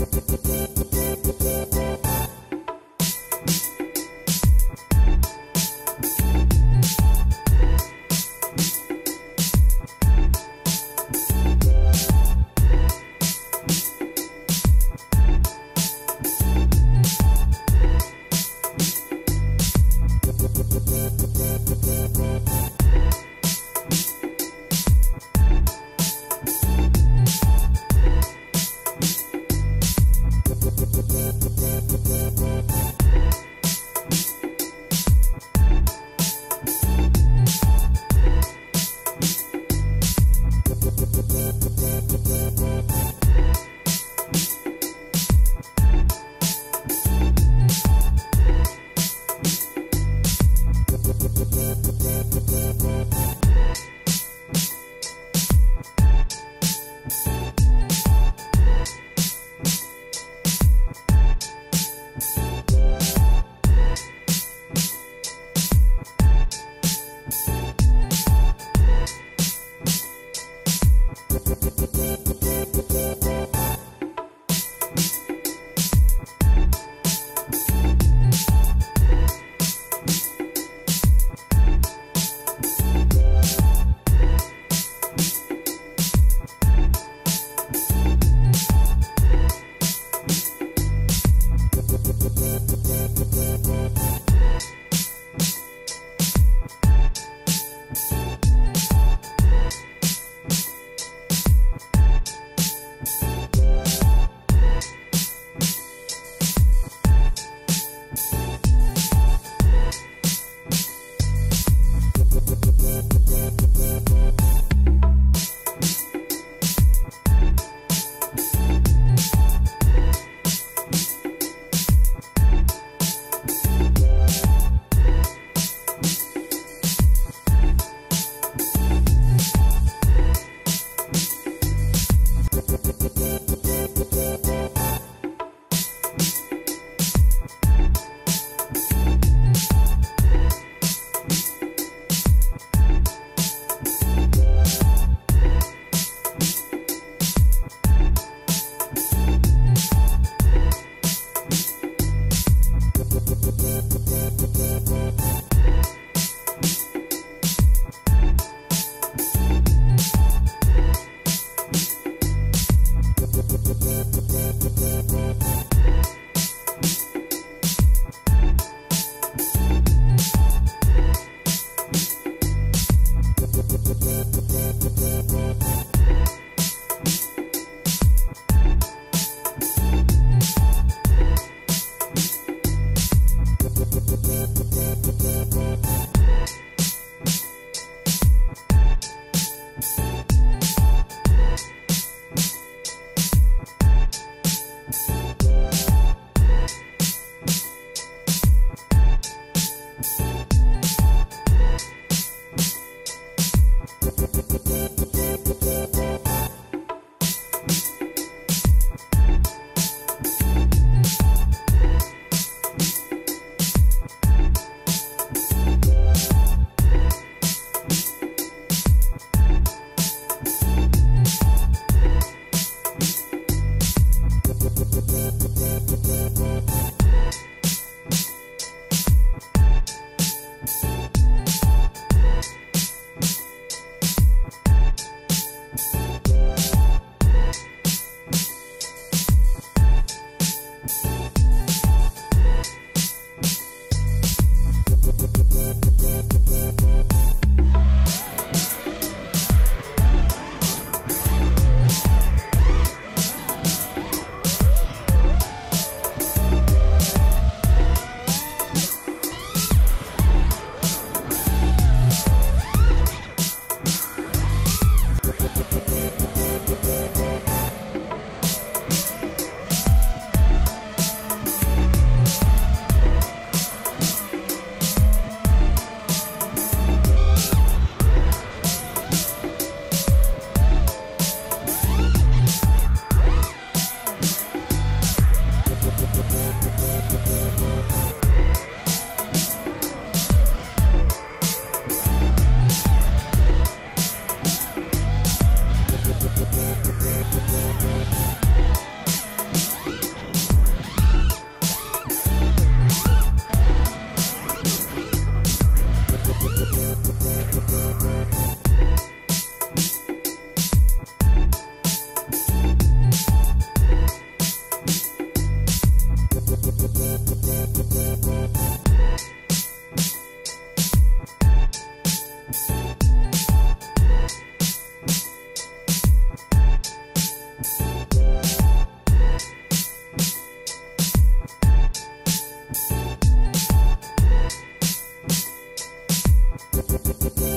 Thank you. Bye.